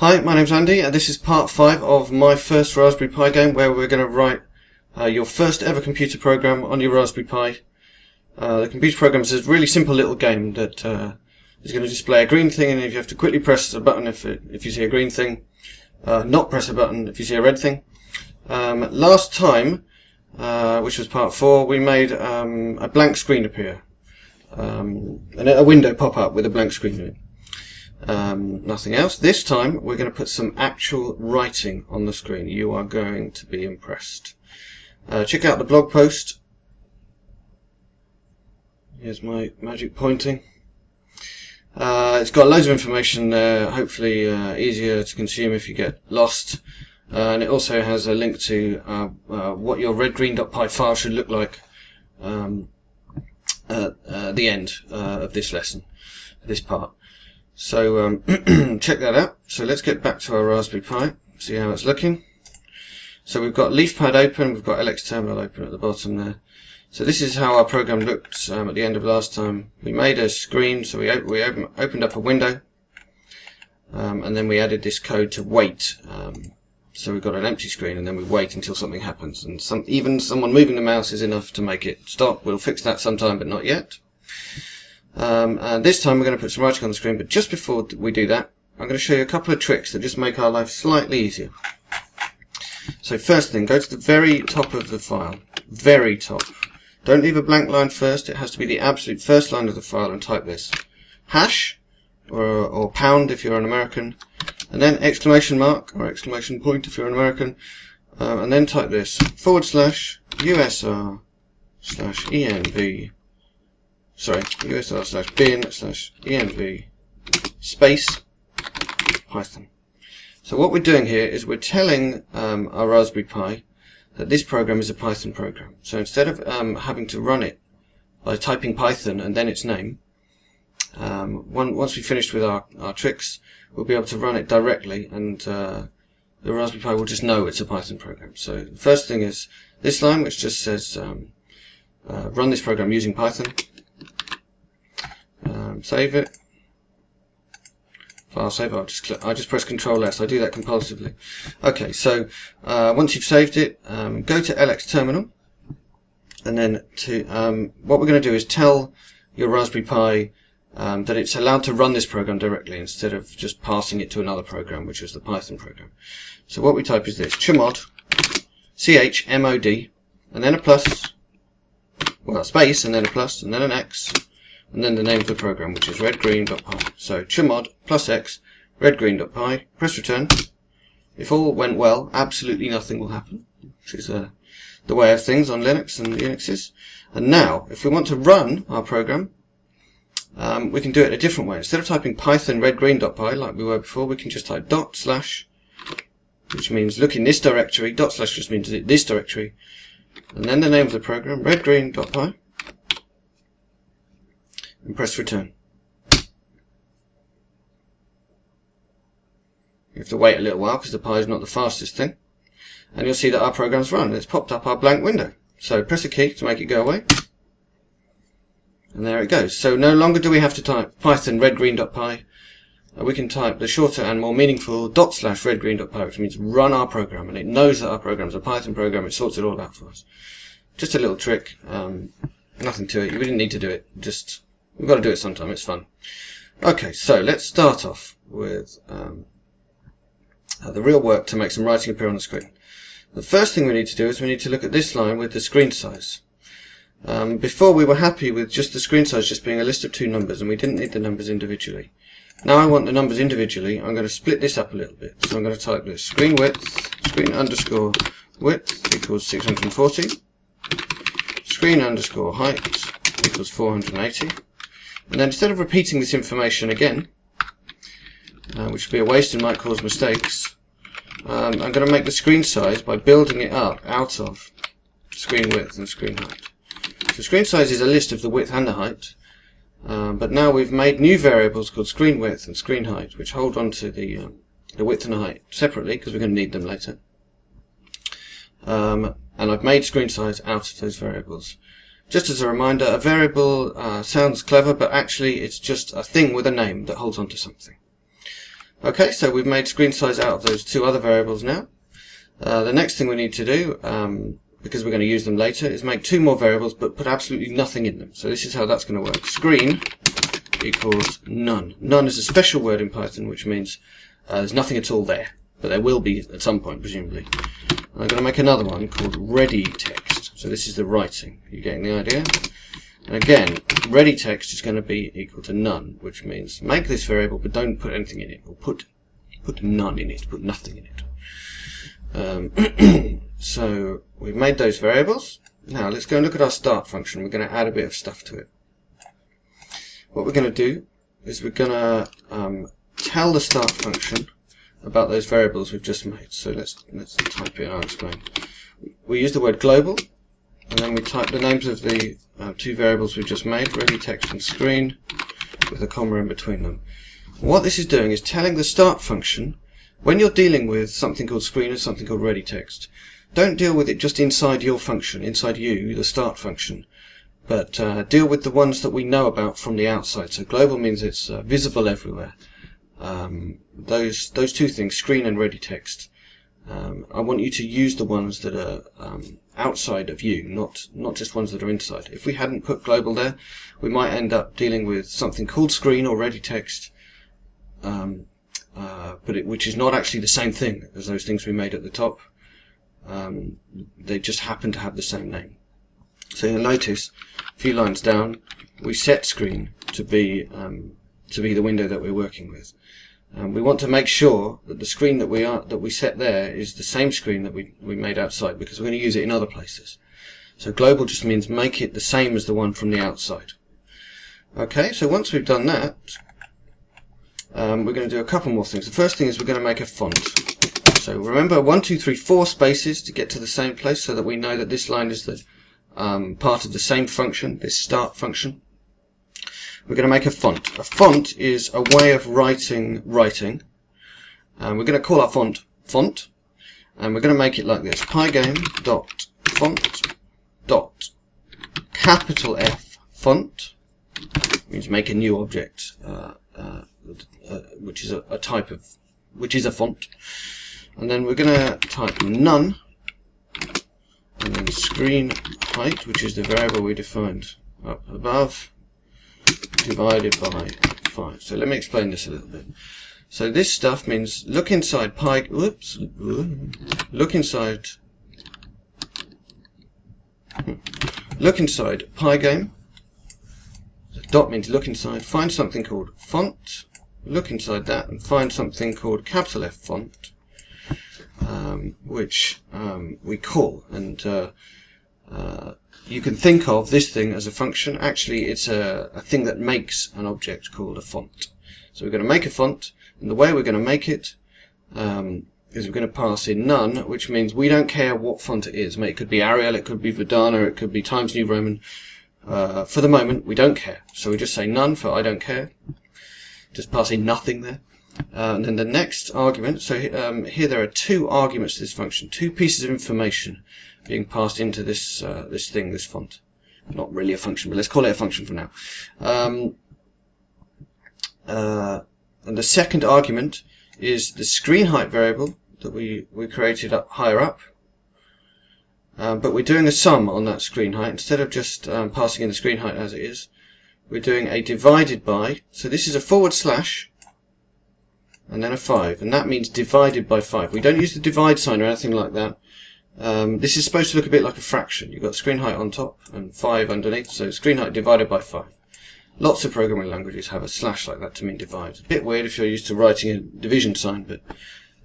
Hi, my name's Andy, and this is part 5 of my first Raspberry Pi game where we're going to write uh, your first ever computer program on your Raspberry Pi. Uh, the computer program is a really simple little game that uh, is going to display a green thing, and if you have to quickly press a button if, it, if you see a green thing, uh, not press a button if you see a red thing. Um, last time, uh, which was part 4, we made um, a blank screen appear. Um, and a window pop up with a blank screen in it. Um, nothing else. This time we're going to put some actual writing on the screen. You are going to be impressed. Uh, check out the blog post. Here's my magic pointing. Uh, it's got loads of information there, hopefully uh, easier to consume if you get lost. Uh, and it also has a link to uh, uh, what your red-green.py file should look like um, at the end of this lesson, this part. So um, check that out. So let's get back to our Raspberry Pi, see how it's looking. So we've got LeafPad open, we've got LX Terminal open at the bottom there. So this is how our program looked um, at the end of last time. We made a screen, so we, op we open opened up a window, um, and then we added this code to wait. Um, so we've got an empty screen, and then we wait until something happens. And some, even someone moving the mouse is enough to make it stop. We'll fix that sometime, but not yet. Um, and this time we're going to put some writing on the screen, but just before we do that, I'm going to show you a couple of tricks that just make our life slightly easier. So first thing, go to the very top of the file. Very top. Don't leave a blank line first, it has to be the absolute first line of the file and type this. Hash, or, or pound if you're an American, and then exclamation mark, or exclamation point if you're an American, um, and then type this, forward slash USR slash ENV sorry, usr slash bin slash env space Python. So what we're doing here is we're telling um, our Raspberry Pi that this program is a Python program. So instead of um, having to run it by typing Python and then its name, um, one, once we've finished with our, our tricks, we'll be able to run it directly and uh, the Raspberry Pi will just know it's a Python program. So the first thing is this line which just says um, uh, run this program using Python save it. File save. I'll just I just press Control S. I do that compulsively. Okay, so uh, once you've saved it, um, go to LX Terminal, and then to um, what we're going to do is tell your Raspberry Pi um, that it's allowed to run this program directly instead of just passing it to another program, which is the Python program. So what we type is this: chmod, chmod, and then a plus, well, a space, and then a plus, and then an x, and then the name of the program, which is redgreen.py. So chmod plus x redgreen.py, press return. If all went well, absolutely nothing will happen, which is uh, the way of things on Linux and Unixes. And now, if we want to run our program, um, we can do it a different way. Instead of typing python redgreen.py like we were before, we can just type dot slash, which means look in this directory. Dot slash just means this directory. And then the name of the program, redgreen.py and press return. You have to wait a little while because the Pi is not the fastest thing. And you'll see that our program's run. It's popped up our blank window. So press a key to make it go away. And there it goes. So no longer do we have to type python redgreen.py. Uh, we can type the shorter and more meaningful dot slash redgreen.py, which means run our program. And it knows that our program is a Python program. It sorts it all out for us. Just a little trick. Um, nothing to it. You didn't need to do it. Just We've got to do it sometime. It's fun. Okay, so let's start off with um, uh, the real work to make some writing appear on the screen. The first thing we need to do is we need to look at this line with the screen size. Um, before we were happy with just the screen size just being a list of two numbers and we didn't need the numbers individually. Now I want the numbers individually. I'm going to split this up a little bit. So I'm going to type this screen width, screen underscore width equals 640, screen underscore height equals 480, and then instead of repeating this information again, uh, which would be a waste and might cause mistakes, um, I'm going to make the screen size by building it up out of screen width and screen height. So screen size is a list of the width and the height, um, but now we've made new variables called screen width and screen height, which hold on to the, um, the width and the height separately, because we're going to need them later. Um, and I've made screen size out of those variables. Just as a reminder, a variable uh, sounds clever, but actually it's just a thing with a name that holds on to something. Okay, so we've made screen size out of those two other variables now. Uh, the next thing we need to do, um, because we're going to use them later, is make two more variables but put absolutely nothing in them. So this is how that's going to work. Screen equals none. None is a special word in Python which means uh, there's nothing at all there. But there will be at some point, presumably. I'm going to make another one called ready text. So this is the writing. You getting the idea? And again, ready text is going to be equal to none, which means make this variable but don't put anything in it, or put put none in it, put nothing in it. Um, so we've made those variables. Now let's go and look at our start function. We're going to add a bit of stuff to it. What we're going to do is we're going to um, tell the start function about those variables we've just made. So let's let's type in. I'll explain. We use the word global, and then we type the names of the uh, two variables we've just made: ready text and screen, with a comma in between them. What this is doing is telling the start function when you're dealing with something called screen and something called ready text. Don't deal with it just inside your function, inside you, the start function, but uh, deal with the ones that we know about from the outside. So global means it's uh, visible everywhere. Um, those those two things, screen and ready text. Um, I want you to use the ones that are um, outside of you, not not just ones that are inside. If we hadn't put global there, we might end up dealing with something called screen or ready text, um, uh, but it, which is not actually the same thing as those things we made at the top. Um, they just happen to have the same name. So you'll notice, a few lines down, we set screen to be um, to be the window that we're working with. Um, we want to make sure that the screen that we are that we set there is the same screen that we, we made outside because we're going to use it in other places. So global just means make it the same as the one from the outside. Okay, so once we've done that, um, we're going to do a couple more things. The first thing is we're going to make a font. So remember one, two, three, four spaces to get to the same place so that we know that this line is the um, part of the same function, this start function we're going to make a font. A font is a way of writing writing. And we're going to call our font font. And we're going to make it like this. Pygame dot capital F font means make a new object, uh, uh, uh, which is a, a, type of, which is a font. And then we're going to type none, and then screen height, which is the variable we defined up above, divided by 5. So let me explain this a little bit. So this stuff means look inside pi, whoops, look inside, look inside Pygame. Dot means look inside, find something called font, look inside that and find something called capital F font, um, which um, we call. And uh, uh, you can think of this thing as a function. Actually, it's a, a thing that makes an object called a font. So we're going to make a font, and the way we're going to make it um, is we're going to pass in none, which means we don't care what font it is. It could be Arial, it could be Verdana, it could be Times New Roman. Uh, for the moment, we don't care. So we just say none for I don't care. Just pass in nothing there. Uh, and then the next argument, so um, here there are two arguments to this function, two pieces of information being passed into this uh, this thing, this font. Not really a function, but let's call it a function for now. Um, uh, and the second argument is the screen height variable that we, we created up higher up. Um, but we're doing a sum on that screen height. Instead of just um, passing in the screen height as it is, we're doing a divided by. So this is a forward slash and then a 5. And that means divided by 5. We don't use the divide sign or anything like that. Um, this is supposed to look a bit like a fraction. You've got screen height on top and 5 underneath, so screen height divided by 5. Lots of programming languages have a slash like that to mean divide. It's a bit weird if you're used to writing a division sign, but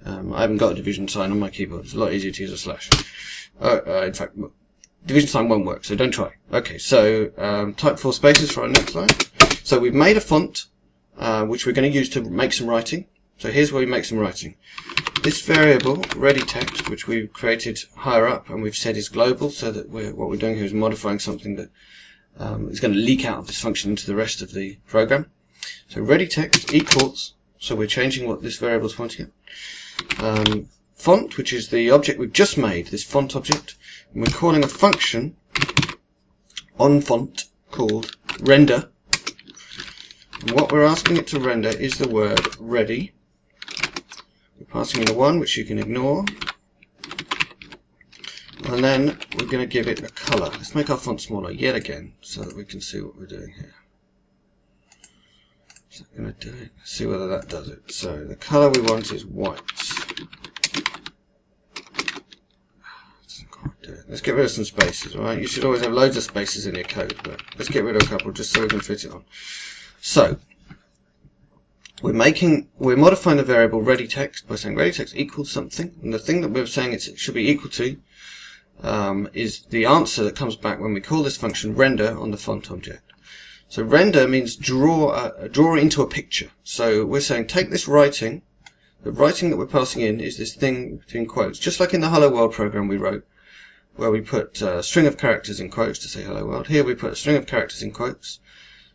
um, I haven't got a division sign on my keyboard. It's a lot easier to use a slash. Uh, uh, in fact, division sign won't work, so don't try. Okay, so um, type 4 spaces for our next line. So we've made a font, uh, which we're going to use to make some writing. So here's where we make some writing. This variable, ready text, which we've created higher up and we've said is global, so that we're, what we're doing here is modifying something that um, is going to leak out of this function into the rest of the program. So ready text equals, so we're changing what this variable is pointing at. Um, font, which is the object we've just made, this font object, and we're calling a function on font called render. And what we're asking it to render is the word ready passing in a 1, which you can ignore. And then we're going to give it a colour. Let's make our font smaller yet again, so that we can see what we're doing here. Is that going to do it? Let's see whether that does it. So the colour we want is white. Let's get rid of some spaces, right? You should always have loads of spaces in your code, but let's get rid of a couple just so we can fit it on. So, we're making, we're modifying the variable ready text by saying ready text equals something, and the thing that we're saying it should be equal to um, is the answer that comes back when we call this function render on the font object. So render means draw, uh, draw into a picture. So we're saying take this writing, the writing that we're passing in is this thing between quotes, just like in the Hello World program we wrote, where we put a string of characters in quotes to say hello world. Here we put a string of characters in quotes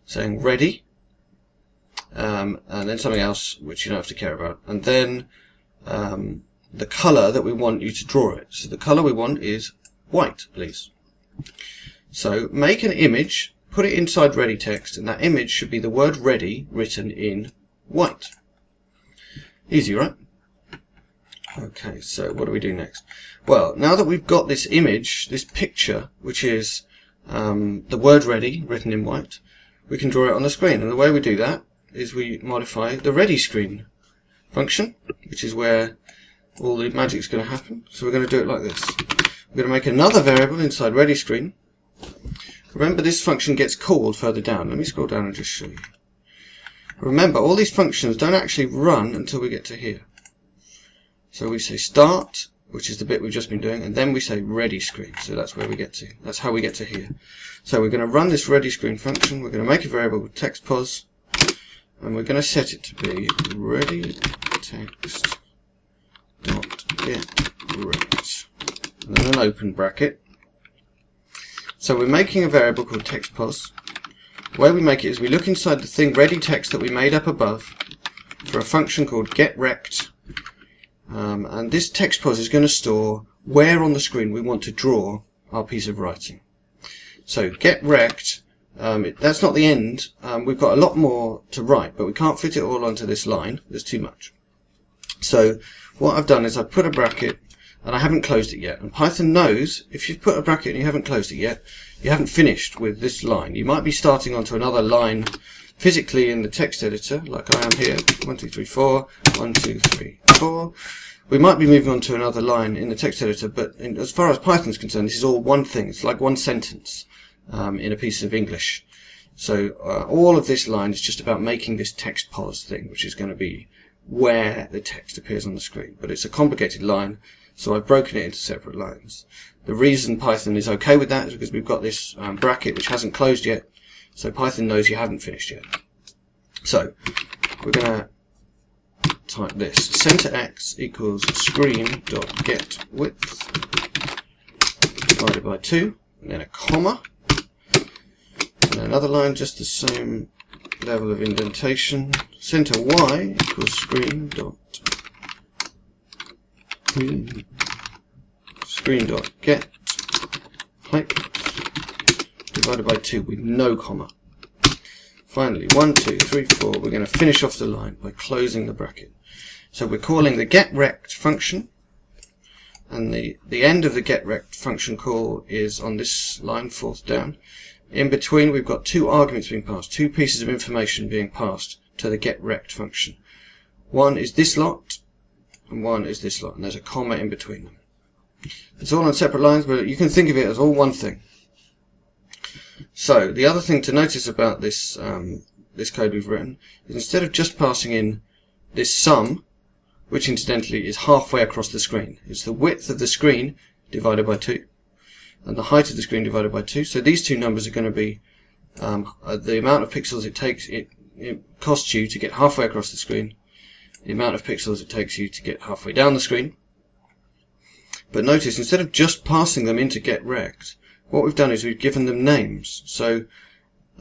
saying ready, um, and then something else which you don't have to care about, and then um, the color that we want you to draw it. So the color we want is white, please. So make an image, put it inside ready text, and that image should be the word ready written in white. Easy, right? Okay, so what do we do next? Well, now that we've got this image, this picture, which is um, the word ready written in white, we can draw it on the screen. And the way we do that is we modify the ready screen function, which is where all the magic's going to happen. So we're going to do it like this. We're going to make another variable inside ready screen. Remember this function gets called further down. Let me scroll down and just show you. Remember, all these functions don't actually run until we get to here. So we say start, which is the bit we've just been doing, and then we say ready screen. So that's where we get to. That's how we get to here. So we're going to run this ready screen function. We're going to make a variable with text pos, and we're going to set it to be ready text dot get and then an open bracket. So we're making a variable called text pos. The way we make it is we look inside the thing ready text that we made up above for a function called get rect um, and this text pos is going to store where on the screen we want to draw our piece of writing. So get rect, um, it, that's not the end. Um, we've got a lot more to write, but we can't fit it all onto this line. There's too much. So what I've done is I've put a bracket and I haven't closed it yet. And Python knows if you've put a bracket and you haven't closed it yet, you haven't finished with this line. You might be starting onto another line physically in the text editor, like I am here, 1, 2, 3, 4, 1, 2, 3, 4. We might be moving on to another line in the text editor, but in, as far as Python's concerned, this is all one thing. It's like one sentence um, in a piece of English. So uh, all of this line is just about making this text pos thing, which is going to be where the text appears on the screen. But it's a complicated line, so I've broken it into separate lines. The reason Python is okay with that is because we've got this um, bracket which hasn't closed yet, so Python knows you haven't finished yet. So we're going to type this. Center x equals screen dot get width divided by 2, and then a comma. Another line just the same level of indentation. Center y equals screen dot screen dot get height divided by 2 with no comma. Finally, 1, 2, 3, 4, we're going to finish off the line by closing the bracket. So we're calling the getRect function, and the, the end of the getRect function call is on this line, fourth down. In between, we've got two arguments being passed, two pieces of information being passed to the getRect function. One is this lot, and one is this lot, and there's a comma in between them. It's all on separate lines, but you can think of it as all one thing. So the other thing to notice about this um, this code we've written is instead of just passing in this sum, which incidentally is halfway across the screen, it's the width of the screen divided by 2 and the height of the screen divided by 2. So these two numbers are going to be um, uh, the amount of pixels it takes it, it costs you to get halfway across the screen, the amount of pixels it takes you to get halfway down the screen. But notice, instead of just passing them into getRect, what we've done is we've given them names. So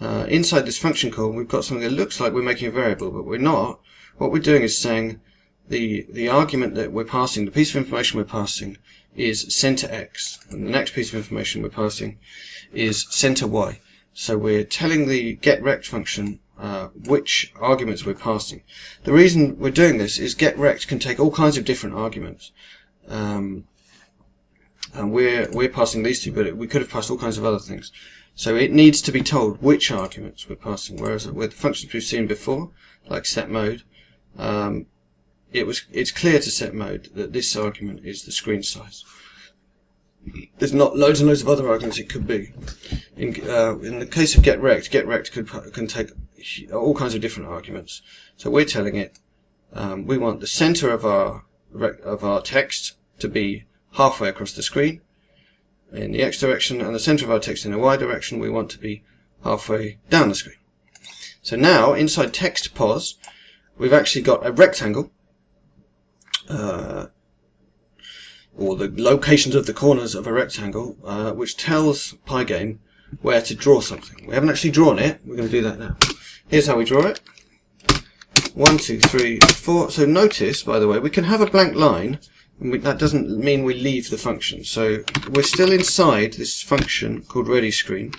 uh, inside this function call, we've got something that looks like we're making a variable, but we're not. What we're doing is saying the the argument that we're passing, the piece of information we're passing, is center x, and the next piece of information we're passing is center y. So we're telling the getRect function uh, which arguments we're passing. The reason we're doing this is getRect can take all kinds of different arguments. Um, and we're, we're passing these two, but we could have passed all kinds of other things. So it needs to be told which arguments we're passing, whereas with the functions we've seen before, like set mode, um, it was it's clear to set mode that this argument is the screen size. There's not loads and loads of other arguments it could be. In, uh, in the case of getRect, getRect could, can take all kinds of different arguments. So we're telling it um, we want the center of our of our text to be halfway across the screen in the x direction and the center of our text in the y direction we want to be halfway down the screen. So now inside text pos we've actually got a rectangle uh, or the locations of the corners of a rectangle uh, which tells Pygame where to draw something. We haven't actually drawn it, we're going to do that now. Here's how we draw it. One, two, three, four. So notice, by the way, we can have a blank line we, that doesn't mean we leave the function. So we're still inside this function called ready screen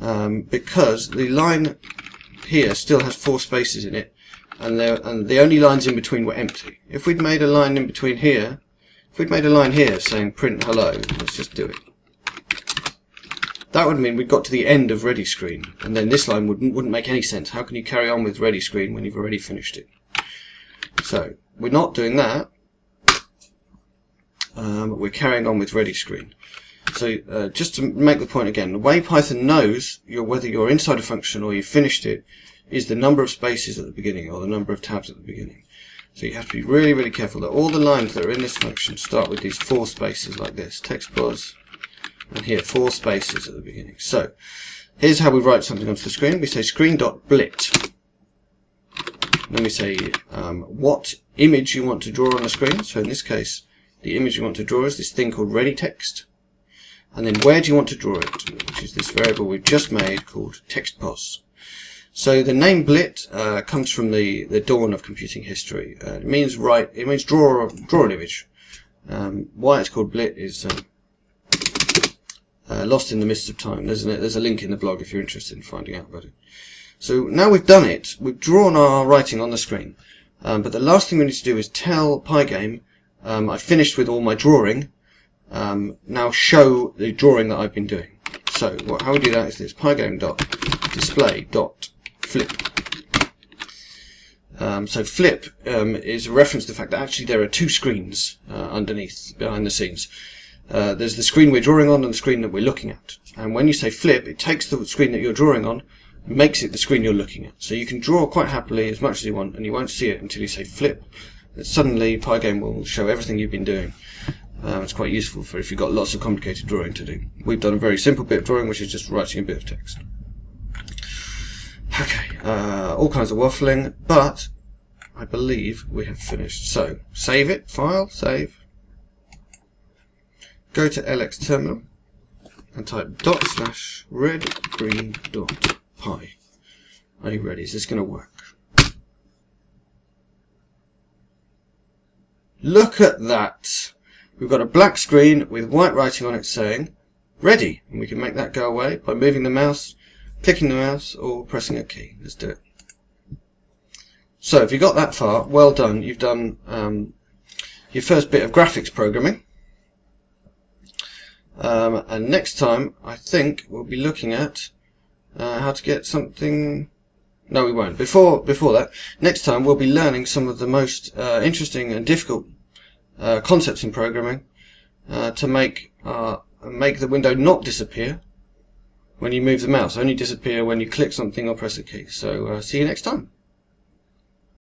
um, because the line here still has four spaces in it and, there, and the only lines in between were empty. If we'd made a line in between here, if we'd made a line here saying print hello, let's just do it. That would mean we'd got to the end of ready screen, and then this line wouldn't, wouldn't make any sense. How can you carry on with ready screen when you've already finished it? So, we're not doing that um, we're carrying on with ready screen. So uh, just to make the point again, the way Python knows you're, whether you're inside a function or you've finished it is the number of spaces at the beginning or the number of tabs at the beginning. So you have to be really, really careful that all the lines that are in this function start with these four spaces like this. Text pos, and here four spaces at the beginning. So here's how we write something onto the screen. We say screen.blit. Then we say um, what image you want to draw on the screen. So in this case, the image you want to draw is this thing called ready text. And then where do you want to draw it? Which is this variable we've just made called textpos. So the name blit uh, comes from the, the dawn of computing history. Uh, it means write. It means draw draw an image. Um, why it's called blit is um, uh, lost in the mists of time. There's a, there's a link in the blog if you're interested in finding out about it. So now we've done it. We've drawn our writing on the screen. Um, but the last thing we need to do is tell Pygame um, I've finished with all my drawing. Um, now show the drawing that I've been doing. So what, how we do that is this pygame.display.flip. Um, so flip um, is a reference to the fact that actually there are two screens uh, underneath, behind the scenes. Uh, there's the screen we're drawing on and the screen that we're looking at. And when you say flip, it takes the screen that you're drawing on, and makes it the screen you're looking at. So you can draw quite happily as much as you want, and you won't see it until you say flip suddenly Pygame will show everything you've been doing. Um, it's quite useful for if you've got lots of complicated drawing to do. We've done a very simple bit of drawing, which is just writing a bit of text. Okay, uh, all kinds of waffling, but I believe we have finished. So, save it, file, save. Go to LX terminal and type dot slash red green dot py. Are you ready? Is this going to work? Look at that. We've got a black screen with white writing on it saying ready. And we can make that go away by moving the mouse, clicking the mouse, or pressing a key. Let's do it. So if you got that far, well done. You've done um, your first bit of graphics programming. Um, and next time, I think we'll be looking at uh, how to get something no, we won't. Before before that, next time we'll be learning some of the most uh, interesting and difficult uh, concepts in programming uh, to make uh, make the window not disappear when you move the mouse. Only disappear when you click something or press a key. So uh, see you next time.